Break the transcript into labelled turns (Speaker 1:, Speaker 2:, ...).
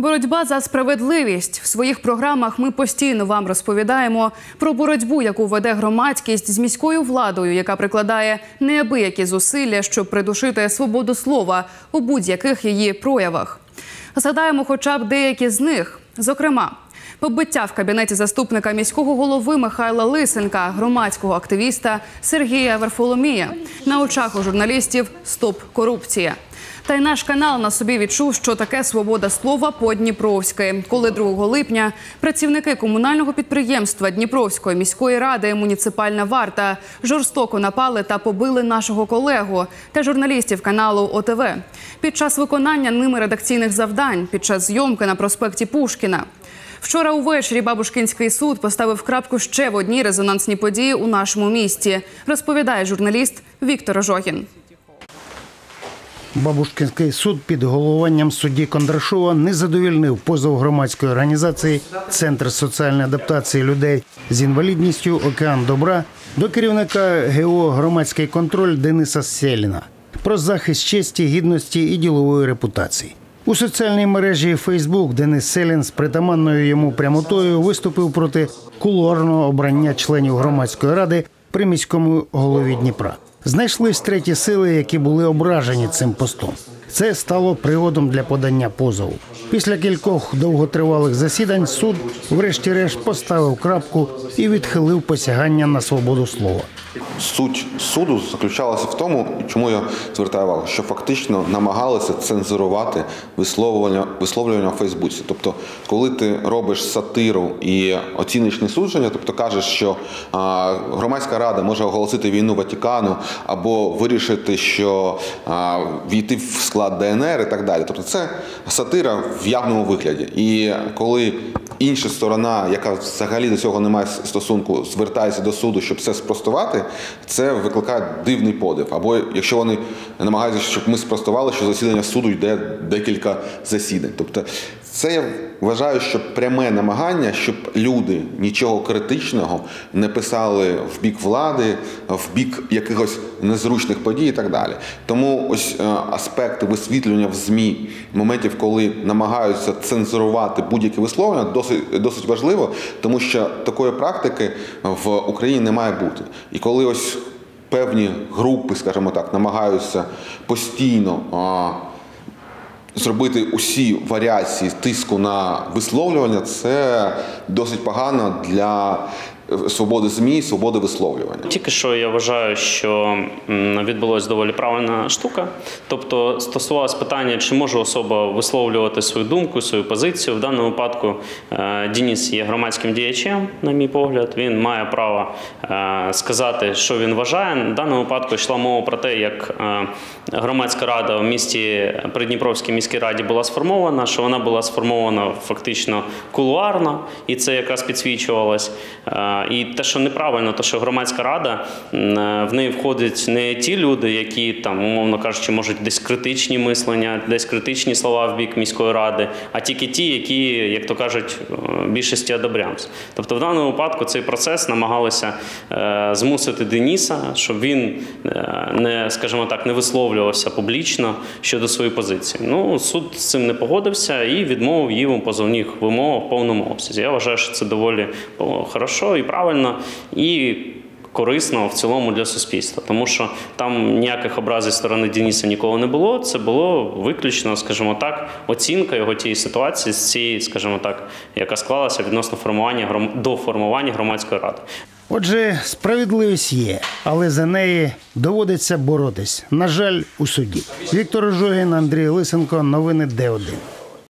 Speaker 1: Боротьба за справедливість в своїх програмах. Ми постійно вам розповідаємо про боротьбу, яку веде громадськість з міською владою, яка прикладає неабиякі зусилля, щоб придушити свободу слова у будь-яких її проявах. Згадаємо, хоча б деякі з них, зокрема. Побиття в кабінеті заступника міського голови Михайла Лисенка, громадського активіста Сергія Варфоломія на очах у журналістів Стоп корупція. Та й наш канал на собі відчув, що таке свобода слова по Дніпровськи, коли 2 липня працівники комунального підприємства Дніпровської міської ради муніципальна варта жорстоко напали та побили нашого колегу та журналістів каналу ОТВ під час виконання ними редакційних завдань під час зйомки на проспекті Пушкіна. Вчора увечері Бабушкінський суд поставив крапку ще в одній резонансній події у нашому місті, розповідає журналіст Віктор Жогін.
Speaker 2: Бабушкінський суд під головуванням судді Кондрашова не задовільнив позов громадської організації Центр соціальної адаптації людей з інвалідністю Океан Добра до керівника ГО Громадський контроль Дениса Селіна про захист честі, гідності і ділової репутації. У соціальній мережі Фейсбук Денис Селін з притаманною йому прямотою виступив проти кулуарного обрання членів громадської ради при міському голові Дніпра. Знайшлись треті сили, які були ображені цим постом. Це стало приводом для подання позову. Після кількох довготривалих засідань суд, врешті-решт, поставив крапку і відхилив посягання на свободу слова.
Speaker 3: Суть суду заключалася в тому, чому я звертаю увагу, що фактично намагалися цензурувати висловлювання висловлювання в Фейсбуці. Тобто, коли ти робиш сатиру і оціночне судження, тобто кажеш, що а, громадська рада може оголосити війну Ватикану або вирішити, що а, війти в склад ДНР і так далі. Тобто, це сатира в явному вигляді. І коли інша сторона, яка взагалі до цього не має стосунку, звертається до суду, щоб це спростувати, це викликає дивний подив. Або якщо вони намагаються, щоб ми спростували, що засідання суду йде декілька засідань. Тобто, це я вважаю, що пряме намагання, щоб люди нічого критичного не писали в бік влади, в бік якихось незручних подій і так далі. Тому ось е, аспекти висвітлювання в ЗМІ моментів, коли намагаються цензурувати будь-які висловлення, досить досить важливо, тому що такої практики в Україні не має бути. І коли ось певні групи, скажімо так, намагаються постійно. Зробити усі варіації тиску на висловлювання це досить погано для свободи змі, свободи висловлювання.
Speaker 4: Тільки що я вважаю, що відбулася доволі правильна штука. Тобто стосувалось питання, чи може особа висловлювати свою думку, свою позицію. В даному випадку е, Дініс є громадським діячем, на мій погляд. Він має право е, сказати, що він вважає. В даному випадку йшла мова про те, як е, громадська рада в місті Придніпровській міській раді була сформована, що вона була сформована фактично кулуарно, і це якраз підсвічувалось. І те, що неправильно, то що громадська рада в неї входять не ті люди, які там, умовно кажучи, можуть десь критичні мислення, десь критичні слова в бік міської ради, а тільки ті, які, як то кажуть, більшості одобрямс. Тобто, в даному випадку цей процес намагалися е, змусити Деніса, щоб він е, не, скажімо так, не висловлювався публічно щодо своєї позиції. Ну, суд з цим не погодився і відмовив їм позовних вимог в повному обсязі. Я вважаю, що це доволі хорошо і правильно і. Корисно в цілому для суспільства, тому що там ніяких образів сторони Дениса ніколи не було. Це було виключно, скажімо так, оцінка його тієї ситуації з цієї, скажімо так, яка склалася відносно формування до формування громадської ради.
Speaker 2: Отже, справедливість є, але за неї доводиться боротись. На жаль, у суді. Віктор Жогін, Андрій Лисенко, новини Д1.